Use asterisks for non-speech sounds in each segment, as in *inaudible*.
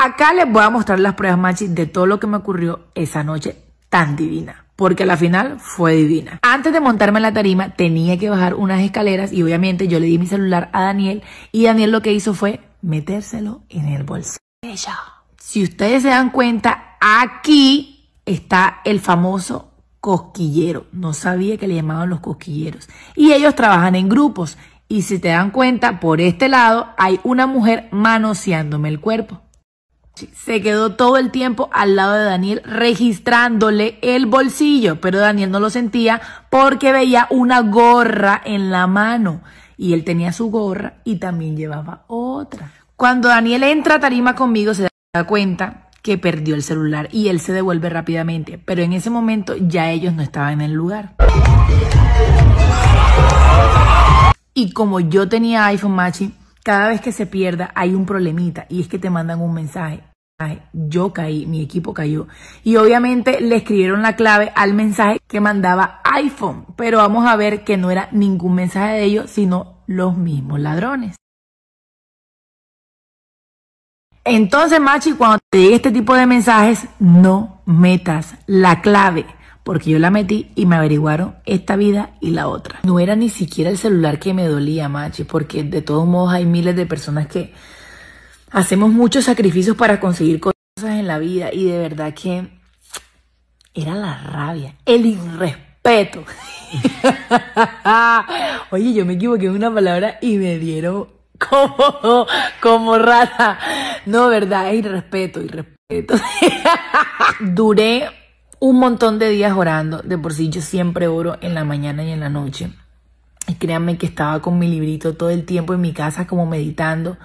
acá les voy a mostrar las pruebas, Machi, de todo lo que me ocurrió esa noche tan divina. Porque la final fue divina. Antes de montarme en la tarima, tenía que bajar unas escaleras y obviamente yo le di mi celular a Daniel y Daniel lo que hizo fue metérselo en el bolsillo. Si ustedes se dan cuenta, aquí está el famoso cosquillero. No sabía que le llamaban los cosquilleros. Y ellos trabajan en grupos. Y si te dan cuenta, por este lado hay una mujer manoseándome el cuerpo. Se quedó todo el tiempo al lado de Daniel registrándole el bolsillo, pero Daniel no lo sentía porque veía una gorra en la mano y él tenía su gorra y también llevaba otra. Cuando Daniel entra a tarima conmigo se da cuenta que perdió el celular y él se devuelve rápidamente, pero en ese momento ya ellos no estaban en el lugar. Y como yo tenía iPhone Machi, cada vez que se pierda hay un problemita y es que te mandan un mensaje. Yo caí, mi equipo cayó. Y obviamente le escribieron la clave al mensaje que mandaba iPhone. Pero vamos a ver que no era ningún mensaje de ellos, sino los mismos ladrones. Entonces, Machi, cuando te llegue este tipo de mensajes, no metas la clave. Porque yo la metí y me averiguaron esta vida y la otra. No era ni siquiera el celular que me dolía, Machi, porque de todos modos hay miles de personas que hacemos muchos sacrificios para conseguir cosas en la vida y de verdad que era la rabia, el irrespeto. *laughs* Oye, yo me equivoqué en una palabra y me dieron como, como rata. No, verdad, es irrespeto, irrespeto. *laughs* Duré un montón de días orando. De por sí yo siempre oro en la mañana y en la noche. Y créanme que estaba con mi librito todo el tiempo en mi casa como meditando.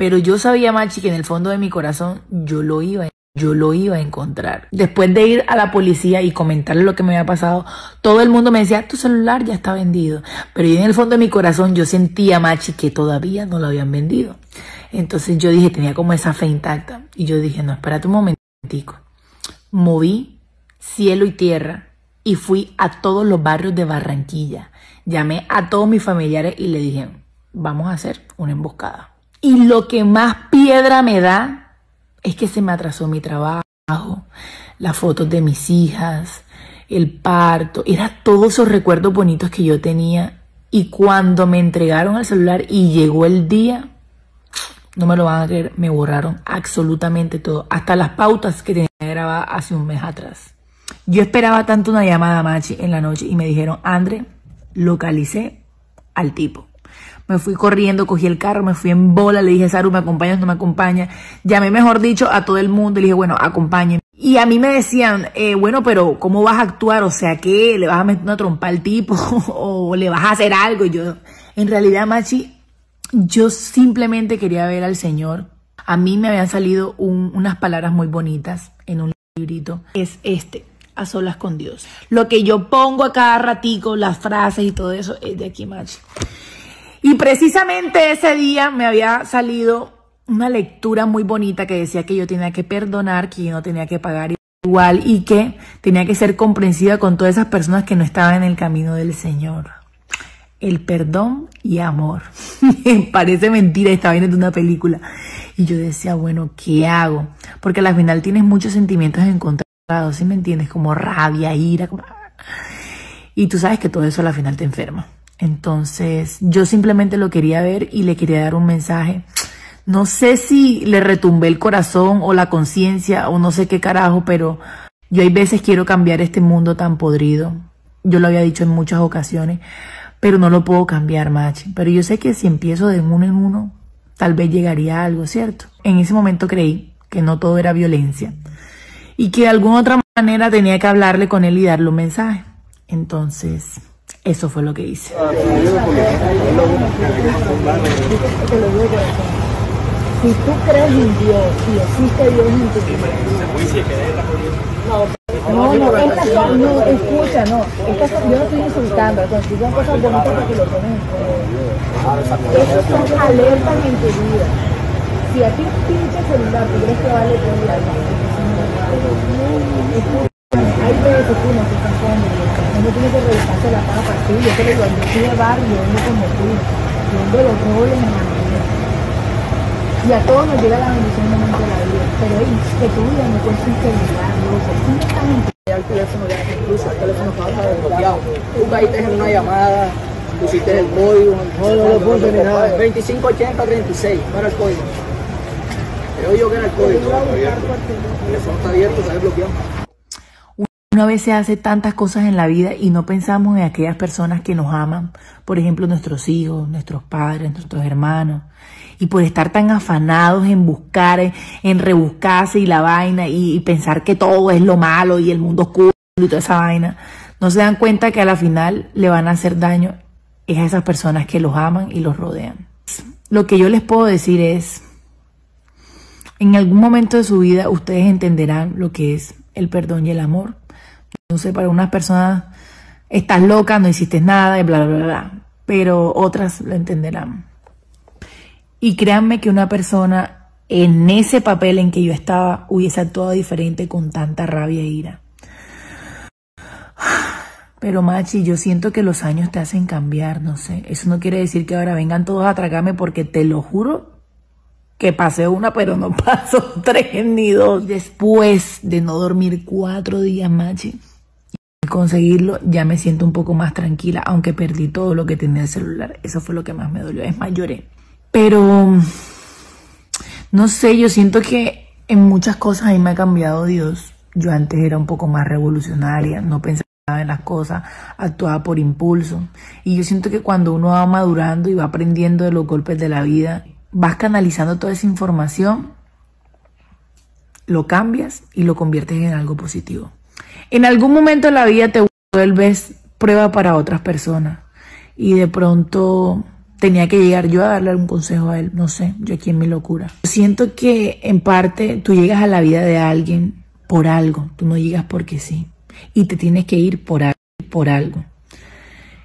Pero yo sabía, Machi, que en el fondo de mi corazón yo lo iba, yo lo iba a encontrar. Después de ir a la policía y comentarle lo que me había pasado, todo el mundo me decía, tu celular ya está vendido. Pero yo en el fondo de mi corazón yo sentía, Machi, que todavía no lo habían vendido. Entonces yo dije, tenía como esa fe intacta. Y yo dije, no, espérate un momentico. Moví cielo y tierra y fui a todos los barrios de Barranquilla. Llamé a todos mis familiares y le dije, vamos a hacer una emboscada. Y lo que más piedra me da es que se me atrasó mi trabajo, las fotos de mis hijas, el parto, era todos esos recuerdos bonitos que yo tenía. Y cuando me entregaron el celular y llegó el día, no me lo van a creer, me borraron absolutamente todo, hasta las pautas que tenía grabado hace un mes atrás. Yo esperaba tanto una llamada Machi en la noche y me dijeron, André, localicé al tipo. Me fui corriendo, cogí el carro, me fui en bola, le dije, Saru, ¿me acompañas no me acompaña? Llamé, mejor dicho, a todo el mundo y le dije, bueno, acompáñenme. Y a mí me decían, eh, bueno, pero ¿cómo vas a actuar? O sea, ¿qué? ¿Le vas a meter una trompa al tipo? *laughs* ¿O le vas a hacer algo? Y yo, en realidad, Machi, yo simplemente quería ver al Señor. A mí me habían salido unas palabras muy bonitas en un librito. Es este, a solas con Dios. Lo que yo pongo a cada ratico, las frases y todo eso, es de aquí, Machi. Y precisamente ese día me había salido una lectura muy bonita que decía que yo tenía que perdonar, que yo no tenía que pagar igual y que tenía que ser comprensiva con todas esas personas que no estaban en el camino del Señor. El perdón y amor. *laughs* Parece mentira, estaba viendo una película. Y yo decía, bueno, ¿qué hago? Porque al final tienes muchos sentimientos encontrados, ¿sí me entiendes? Como rabia, ira. Y tú sabes que todo eso al final te enferma. Entonces yo simplemente lo quería ver y le quería dar un mensaje. No sé si le retumbé el corazón o la conciencia o no sé qué carajo, pero yo hay veces quiero cambiar este mundo tan podrido. Yo lo había dicho en muchas ocasiones, pero no lo puedo cambiar, machi. Pero yo sé que si empiezo de uno en uno, tal vez llegaría a algo, ¿cierto? En ese momento creí que no todo era violencia y que de alguna otra manera tenía que hablarle con él y darle un mensaje. Entonces, eso fue lo que hice. Si tú crees en Dios, si existe Dios en tu vida. No, no, estas son, no, escucha, no. Estas son, yo no estoy insultando, son, son cosas bonitas porque lo ponen en Esas son alertas en tu vida. Si a ti un pinche celular, ¿tú crees que vale tu vida? Hay veces que uno se está uno tiene que revisarse la papa, sí, yo te digo, yo de barrio, yo como tú, los roles en la vida. Y a todos nos llega la bendición momento de la vida. pero ey, que tu vida no loco. Tú no estás en el teléfono ya incluso el teléfono pasa desbloqueado. Tú caíste en una llamada, pusiste el código. No, no lo puse ni nada. 258036, no era el código. Creo yo que era el código. El teléfono está abierto, está desbloqueado. Una vez se hace tantas cosas en la vida y no pensamos en aquellas personas que nos aman, por ejemplo nuestros hijos, nuestros padres, nuestros hermanos, y por estar tan afanados en buscar, en, rebuscarse y la vaina y, y pensar que todo es lo malo y el mundo oscuro y toda esa vaina, no se dan cuenta que a la final le van a hacer daño es a esas personas que los aman y los rodean. Lo que yo les puedo decir es, en algún momento de su vida ustedes entenderán lo que es el perdón y el amor. Sé, para unas personas estás loca, no hiciste nada y bla, bla, bla, bla. Pero otras lo entenderán. Y créanme que una persona en ese papel en que yo estaba hubiese actuado diferente con tanta rabia e ira. Pero Machi, yo siento que los años te hacen cambiar, no sé. Eso no quiere decir que ahora vengan todos a atracarme porque te lo juro que pasé una, pero no *laughs* pasó tres ni dos. Después de no dormir cuatro días, Machi, conseguirlo, ya me siento un poco más tranquila, aunque perdí todo lo que tenía el celular. Eso fue lo que más me dolió. Es más, lloré. Pero, no sé, yo siento que en muchas cosas ahí me ha cambiado Dios. Yo antes era un poco más revolucionaria, no pensaba en las cosas, actuaba por impulso. Y yo siento que cuando uno va madurando y va aprendiendo de los golpes de la vida, vas canalizando toda esa información, lo cambias y lo conviertes en algo positivo. En algún momento de la vida te vuelves prueba para otras personas y de pronto tenía que llegar yo a darle un consejo a él, no sé, yo aquí en mi locura. Siento que en parte tú llegas a la vida de alguien por algo, tú no llegas porque sí y te tienes que ir por algo, por algo.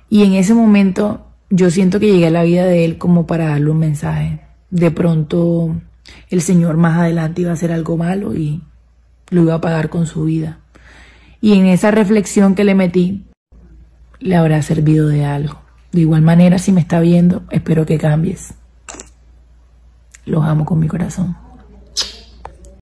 Y en ese momento yo siento que llegué a la vida de él como para darle un mensaje. De pronto el Señor más adelante iba a hacer algo malo y lo iba a pagar con su vida. Y en esa reflexión que le metí, le habrá servido de algo. De igual manera, si me está viendo, espero que cambies. Los amo con mi corazón.